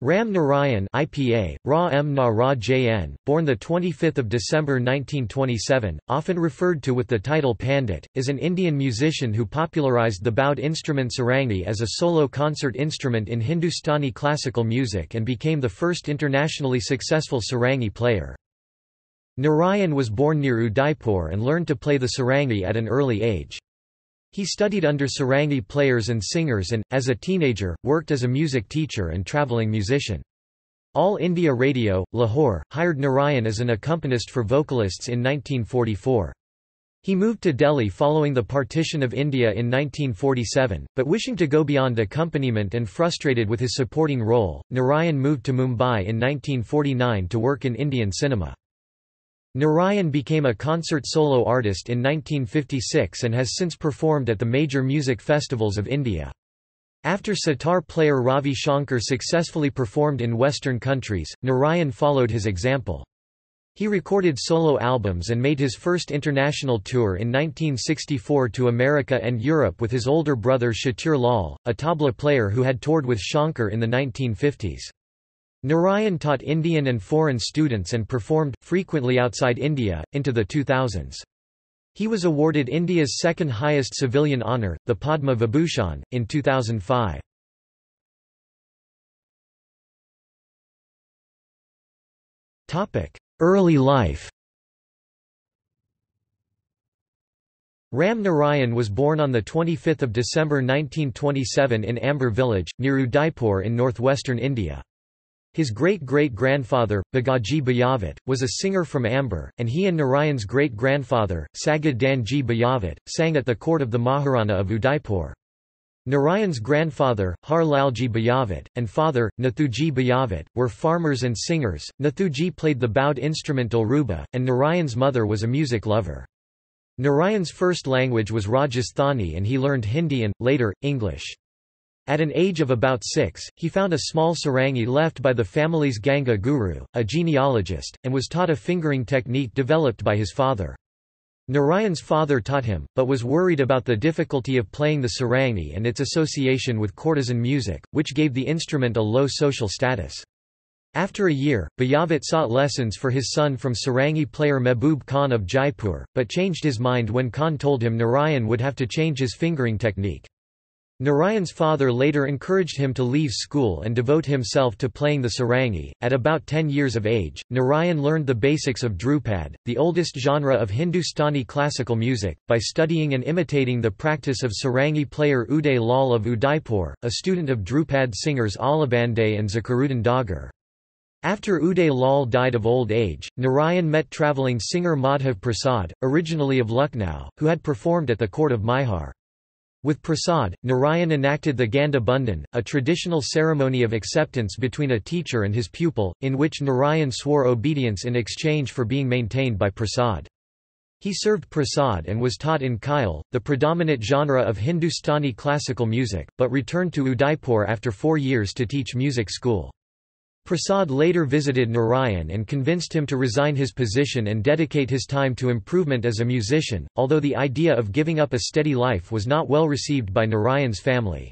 Ram Narayan IPA, Ra M Na Ra JN, born 25 December 1927, often referred to with the title Pandit, is an Indian musician who popularized the bowed instrument sarangi as a solo concert instrument in Hindustani classical music and became the first internationally successful sarangi player. Narayan was born near Udaipur and learned to play the sarangi at an early age. He studied under Sarangi players and singers and, as a teenager, worked as a music teacher and travelling musician. All India Radio, Lahore, hired Narayan as an accompanist for vocalists in 1944. He moved to Delhi following the partition of India in 1947, but wishing to go beyond accompaniment and frustrated with his supporting role, Narayan moved to Mumbai in 1949 to work in Indian cinema. Narayan became a concert solo artist in 1956 and has since performed at the major music festivals of India. After sitar player Ravi Shankar successfully performed in Western countries, Narayan followed his example. He recorded solo albums and made his first international tour in 1964 to America and Europe with his older brother Chatur Lal, a tabla player who had toured with Shankar in the 1950s. Narayan taught Indian and foreign students and performed, frequently outside India, into the 2000s. He was awarded India's second highest civilian honour, the Padma Vibhushan, in 2005. Early life Ram Narayan was born on 25 December 1927 in Amber village, near Udaipur in northwestern India. His great-great-grandfather, Bagaji Bayavat, was a singer from Amber, and he and Narayan's great-grandfather, Sagad Danji Bayavat, sang at the court of the Maharana of Udaipur. Narayan's grandfather, Har Lalji Bayavat, and father, Nathuji Bayavat, were farmers and singers. Nathuji played the bowed instrument Dilruba, and Narayan's mother was a music lover. Narayan's first language was Rajasthani and he learned Hindi and, later, English. At an age of about six, he found a small sarangi left by the family's Ganga guru, a genealogist, and was taught a fingering technique developed by his father. Narayan's father taught him, but was worried about the difficulty of playing the sarangi and its association with courtesan music, which gave the instrument a low social status. After a year, Bayavat sought lessons for his son from sarangi player Mehboob Khan of Jaipur, but changed his mind when Khan told him Narayan would have to change his fingering technique. Narayan's father later encouraged him to leave school and devote himself to playing the sarangi. At about 10 years of age, Narayan learned the basics of Drupad, the oldest genre of Hindustani classical music, by studying and imitating the practice of sarangi player Uday Lal of Udaipur, a student of Drupad singers Alabande and Zakhiruddin Dagar. After Uday Lal died of old age, Narayan met travelling singer Madhav Prasad, originally of Lucknow, who had performed at the court of Maihar. With Prasad, Narayan enacted the Ganda Bandhan, a traditional ceremony of acceptance between a teacher and his pupil, in which Narayan swore obedience in exchange for being maintained by Prasad. He served Prasad and was taught in Khyal, the predominant genre of Hindustani classical music, but returned to Udaipur after four years to teach music school. Prasad later visited Narayan and convinced him to resign his position and dedicate his time to improvement as a musician, although the idea of giving up a steady life was not well received by Narayan's family.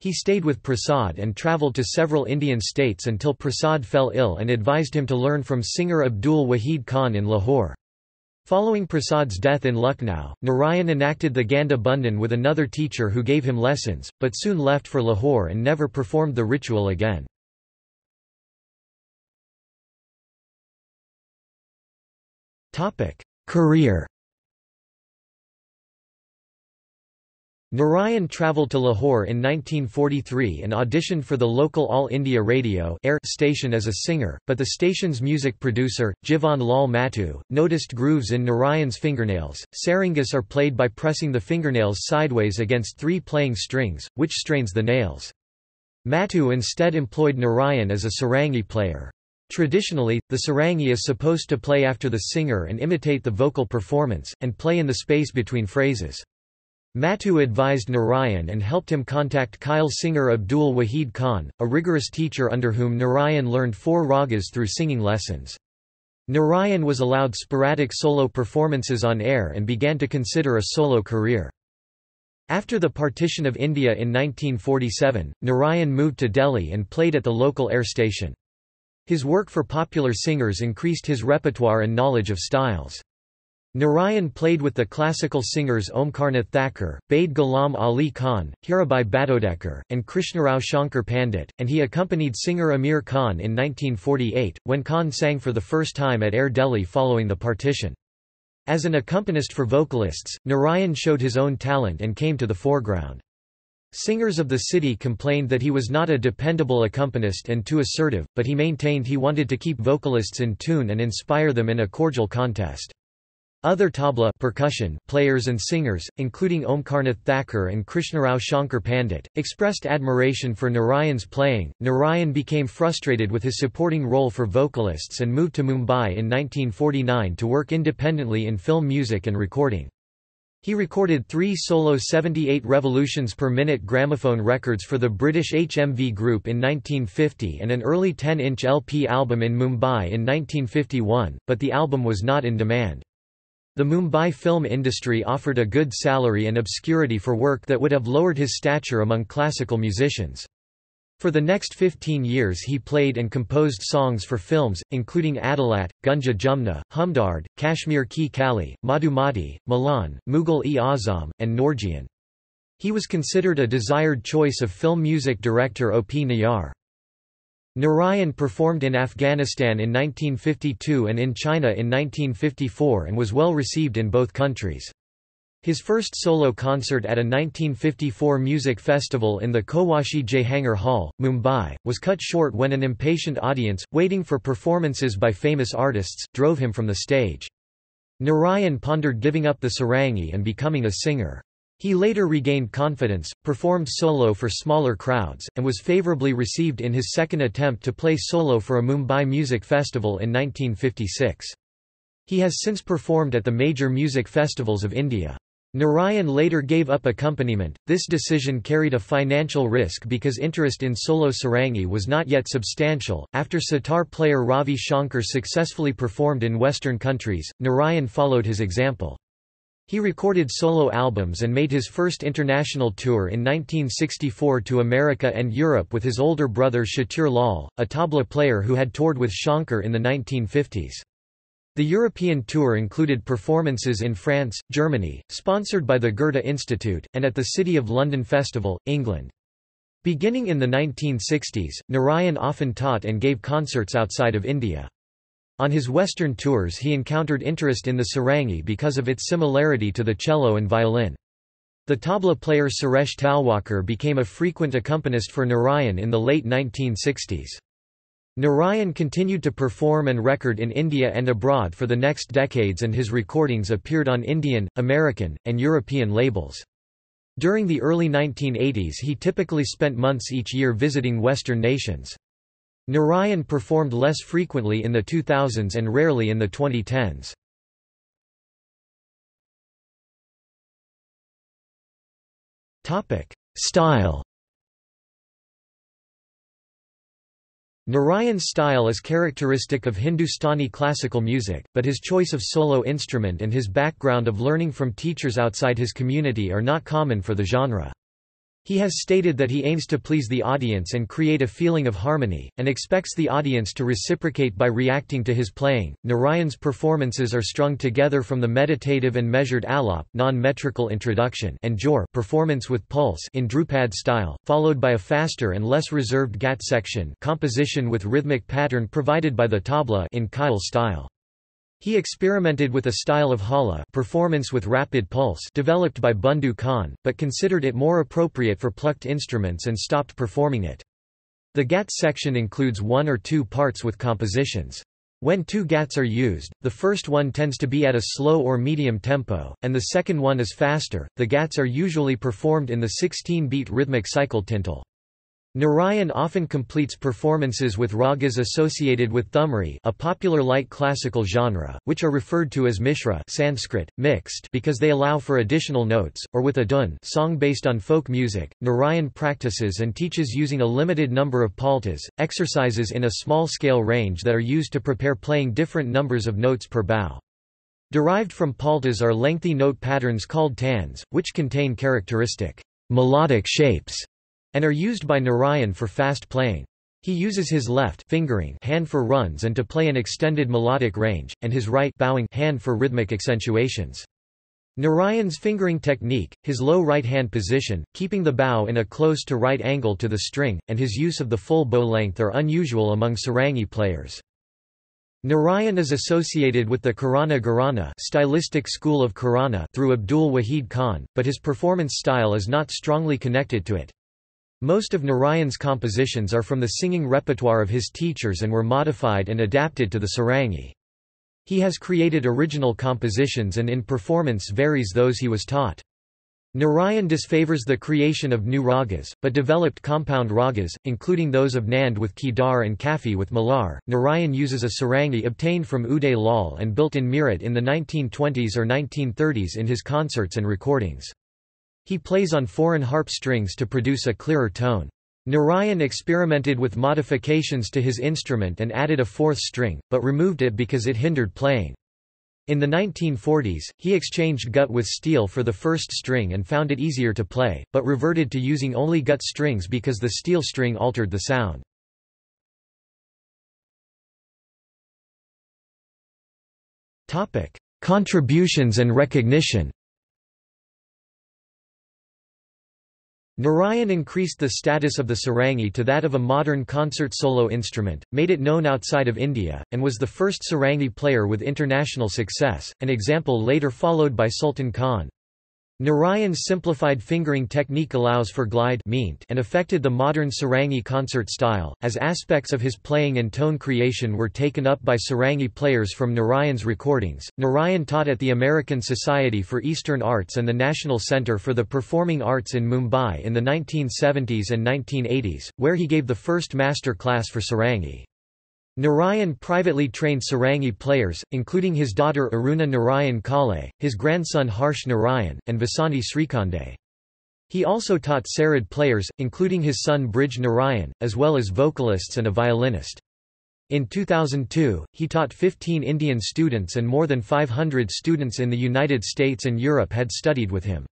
He stayed with Prasad and travelled to several Indian states until Prasad fell ill and advised him to learn from singer Abdul Wahid Khan in Lahore. Following Prasad's death in Lucknow, Narayan enacted the Ganda Bandhan with another teacher who gave him lessons, but soon left for Lahore and never performed the ritual again. Topic: Career. Narayan travelled to Lahore in 1943 and auditioned for the local All India Radio Air station as a singer, but the station's music producer, Jivan Lal Mattu, noticed grooves in Narayan's fingernails. Sarangis are played by pressing the fingernails sideways against three playing strings, which strains the nails. Mattu instead employed Narayan as a sarangi player. Traditionally, the sarangi is supposed to play after the singer and imitate the vocal performance, and play in the space between phrases. Mattu advised Narayan and helped him contact Khyal singer Abdul Wahid Khan, a rigorous teacher under whom Narayan learned four ragas through singing lessons. Narayan was allowed sporadic solo performances on air and began to consider a solo career. After the partition of India in 1947, Narayan moved to Delhi and played at the local air station. His work for popular singers increased his repertoire and knowledge of styles. Narayan played with the classical singers Omkarnath Thakur, Bade Ghulam Ali Khan, Hirabai Barodekar, and Krishnarao Shankar Pandit, and he accompanied singer Amir Khan in 1948, when Khan sang for the first time at Air Delhi following the partition. As an accompanist for vocalists, Narayan showed his own talent and came to the foreground. Singers of the city complained that he was not a dependable accompanist and too assertive, but he maintained he wanted to keep vocalists in tune and inspire them in a cordial contest. Other tabla percussion players and singers, including Omkarnath Thakur and Krishnarao Shankar Pandit, expressed admiration for Narayan's playing. Narayan became frustrated with his supporting role for vocalists and moved to Mumbai in 1949 to work independently in film music and recording. He recorded three solo 78 revolutions per minute gramophone records for the British HMV Group in 1950 and an early 10-inch LP album in Mumbai in 1951, but the album was not in demand. The Mumbai film industry offered a good salary and obscurity for work that would have lowered his stature among classical musicians. For the next 15 years he played and composed songs for films, including Adalat, Gunga Jumna, Humdard, Kashmir Ki Kali, Madhumati, Milan, Mughal-e-Azam, and Noorjahan. He was considered a desired choice of film music director O. P. Nayar. Narayan performed in Afghanistan in 1952 and in China in 1954 and was well received in both countries. His first solo concert at a 1954 music festival in the Cowasji Jehangir Hall, Mumbai, was cut short when an impatient audience, waiting for performances by famous artists, drove him from the stage. Narayan pondered giving up the sarangi and becoming a singer. He later regained confidence, performed solo for smaller crowds, and was favourably received in his second attempt to play solo for a Mumbai Music Festival in 1956. He has since performed at the major music festivals of India. Narayan later gave up accompaniment. This decision carried a financial risk because interest in solo sarangi was not yet substantial. After sitar player Ravi Shankar successfully performed in Western countries, Narayan followed his example. He recorded solo albums and made his first international tour in 1964 to America and Europe with his older brother Chatur Lal, a tabla player who had toured with Shankar in the 1950s. The European tour included performances in France, Germany, sponsored by the Goethe Institute, and at the City of London Festival, England. Beginning in the 1960s, Narayan often taught and gave concerts outside of India. On his Western tours he encountered interest in the sarangi because of its similarity to the cello and violin. The tabla player Suresh Talwalkar became a frequent accompanist for Narayan in the late 1960s. Narayan continued to perform and record in India and abroad for the next decades and his recordings appeared on Indian, American, and European labels. During the early 1980s he typically spent months each year visiting Western nations. Narayan performed less frequently in the 2000s and rarely in the 2010s. Style Narayan's style is characteristic of Hindustani classical music, but his choice of solo instrument and his background of learning from teachers outside his community are not common for the genre. He has stated that he aims to please the audience and create a feeling of harmony, and expects the audience to reciprocate by reacting to his playing. Narayan's performances are strung together from the meditative and measured alap non-metrical introduction and jor performance with pulse in Drupad style, followed by a faster and less reserved gat section composition with rhythmic pattern provided by the tabla in Khyal style. He experimented with a style of jhala performance with rapid pulse developed by Bundu Khan, but considered it more appropriate for plucked instruments and stopped performing it. The gat section includes one or two parts with compositions. When two gats are used, the first one tends to be at a slow or medium tempo, and the second one is faster. The gats are usually performed in the 16-beat rhythmic cycle tintal. Narayan often completes performances with ragas associated with thumri a popular light classical genre, which are referred to as mishra Sanskrit, mixed because they allow for additional notes, or with a dhun song based on folk music. Narayan practices and teaches using a limited number of paltas, exercises in a small scale range that are used to prepare playing different numbers of notes per bow. Derived from paltas are lengthy note patterns called tans, which contain characteristic melodic shapes and are used by Narayan for fast playing. He uses his left fingering hand for runs and to play an extended melodic range, and his right bowing hand for rhythmic accentuations. Narayan's fingering technique, his low right hand position, keeping the bow in a close to right angle to the string, and his use of the full bow length are unusual among sarangi players. Narayan is associated with the Kirana Gharana stylistic school of Kirana through Abdul Wahid Khan, but his performance style is not strongly connected to it. Most of Narayan's compositions are from the singing repertoire of his teachers and were modified and adapted to the sarangi. He has created original compositions and in performance varies those he was taught. Narayan disfavors the creation of new ragas, but developed compound ragas, including those of Nand with Kedar and Kafi with Malar. Narayan uses a sarangi obtained from Uday Lal and built in Meerut in the 1920s or 1930s in his concerts and recordings. He plays on foreign harp strings to produce a clearer tone. Narayan experimented with modifications to his instrument and added a fourth string, but removed it because it hindered playing. In the 1940s, he exchanged gut with steel for the first string and found it easier to play, but reverted to using only gut strings because the steel string altered the sound. Contributions and recognition Narayan increased the status of the sarangi to that of a modern concert solo instrument, made it known outside of India, and was the first sarangi player with international success, an example later followed by Sultan Khan. Narayan's simplified fingering technique allows for glide and affected the modern sarangi concert style, as aspects of his playing and tone creation were taken up by sarangi players from Narayan's recordings. Narayan taught at the American Society for Eastern Arts and the National Center for the Performing Arts in Mumbai in the 1970s and 1980s, where he gave the first master class for sarangi. Narayan privately trained sarangi players, including his daughter Aruna Narayan Kale, his grandson Harsh Narayan, and Vasanti Srikhande. He also taught sarod players, including his son Brij Narayan, as well as vocalists and a violinist. In 2002, he taught 15 Indian students and more than 500 students in the United States and Europe had studied with him.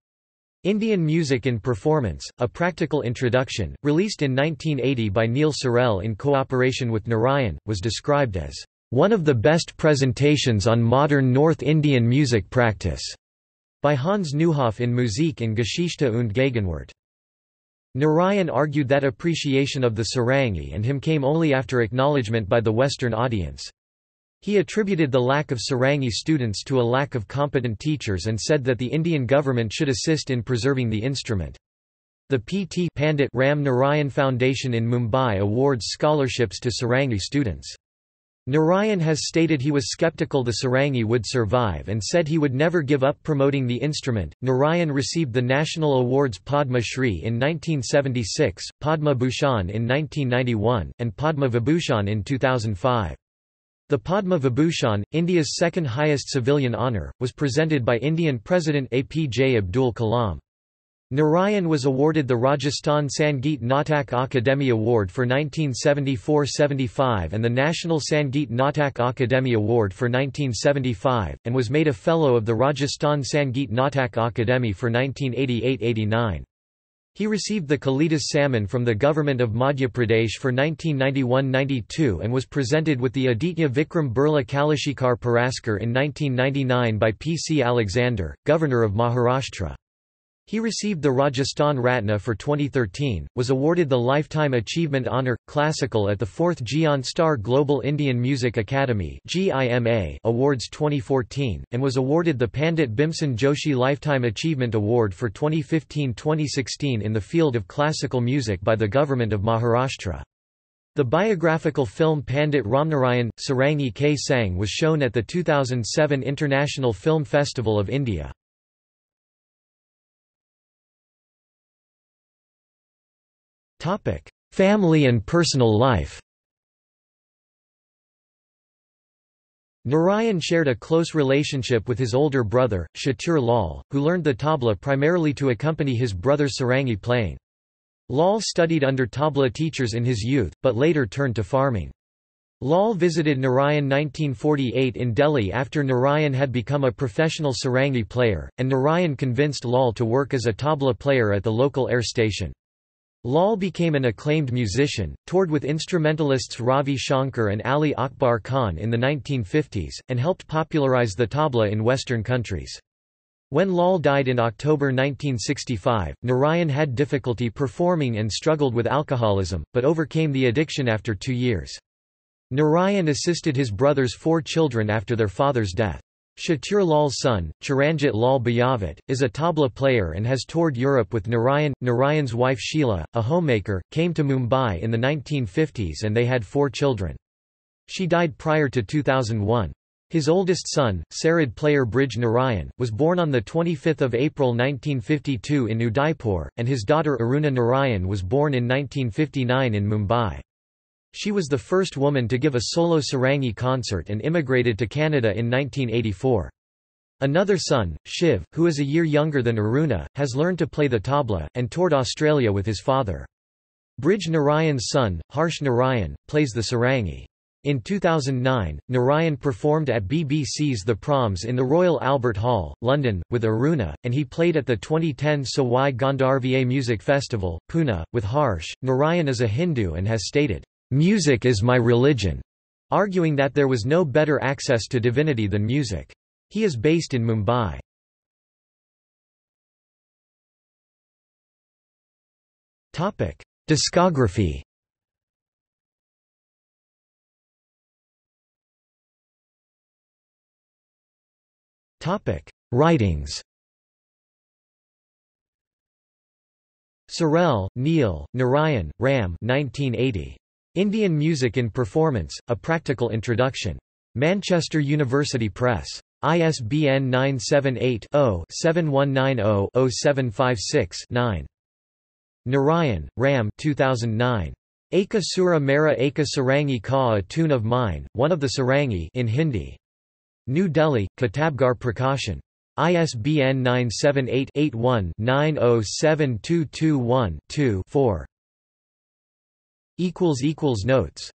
Indian Music in Performance, A Practical Introduction, released in 1980 by Neil Sorrell in cooperation with Narayan, was described as one of the best presentations on modern North Indian music practice by Hans Neuhoff in Musik in Geschichte und Gegenwart. Narayan argued that appreciation of the sarangi and him came only after acknowledgement by the Western audience. He attributed the lack of Sarangi students to a lack of competent teachers and said that the Indian government should assist in preserving the instrument. The P.T. Pandit Ram Narayan Foundation in Mumbai awards scholarships to Sarangi students. Narayan has stated he was skeptical the Sarangi would survive and said he would never give up promoting the instrument. Narayan received the National Awards Padma Shri in 1976, Padma Bhushan in 1991, and Padma Vibhushan in 2005. The Padma Vibhushan, India's second highest civilian honour, was presented by Indian President APJ Abdul Kalam. Narayan was awarded the Rajasthan Sangeet Natak Akademi Award for 1974–75 and the National Sangeet Natak Akademi Award for 1975, and was made a Fellow of the Rajasthan Sangeet Natak Akademi for 1988–89. He received the Kalidas Samman from the government of Madhya Pradesh for 1991–92 and was presented with the Aditya Vikram Birla Kalashikar Puraskar in 1999 by P. C. Alexander, governor of Maharashtra. He received the Rajasthan Ratna for 2013, was awarded the Lifetime Achievement Honour, Classical at the 4th Giant Star Global Indian Music Academy Awards 2014, and was awarded the Pandit Bhimsen Joshi Lifetime Achievement Award for 2015-2016 in the field of classical music by the Government of Maharashtra. The biographical film Pandit Ramnarayan, Sarangi K. Sang was shown at the 2007 International Film Festival of India. Family and personal life. Narayan shared a close relationship with his older brother, Chatur Lal, who learned the tabla primarily to accompany his brother's sarangi playing. Lal studied under tabla teachers in his youth, but later turned to farming. Lal visited Narayan 1948 in Delhi after Narayan had become a professional sarangi player, and Narayan convinced Lal to work as a tabla player at the local air station. Lal became an acclaimed musician, toured with instrumentalists Ravi Shankar and Ali Akbar Khan in the 1950s, and helped popularize the tabla in Western countries. When Lal died in October 1965, Narayan had difficulty performing and struggled with alcoholism, but overcame the addiction after two years. Narayan assisted his brother's four children after their father's death. Chatur Lal's son, Chiranjit Lal Bayavat, is a tabla player and has toured Europe with Narayan. Narayan's wife Sheila, a homemaker, came to Mumbai in the 1950s and they had four children. She died prior to 2001. His oldest son, Sarod player Brij Narayan, was born on 25 April 1952 in Udaipur, and his daughter Aruna Narayan was born in 1959 in Mumbai. She was the first woman to give a solo sarangi concert and immigrated to Canada in 1984. Another son, Shiv, who is a year younger than Aruna, has learned to play the tabla, and toured Australia with his father. Brij Narayan's son, Harsh Narayan, plays the sarangi. In 2009, Narayan performed at BBC's The Proms in the Royal Albert Hall, London, with Aruna, and he played at the 2010 Sawai Gandharva Music Festival, Pune, with Harsh. Narayan is a Hindu and has stated, Music is my religion, arguing that there was no better access to divinity than music. He is based in Mumbai. Discography Writings Sorrell, Neil, Narayan, Ram 1980. Indian Music in Performance, A Practical Introduction. Manchester University Press. ISBN 978-0-7190-0756-9. Narayan, Ram 2009. Eka Sura Mera Eka Sarangi Ka A Tune of Mine, One of the Sarangi in Hindi. New Delhi, Kitabghar Prakashan. ISBN 978 81 907221 2 4 Notes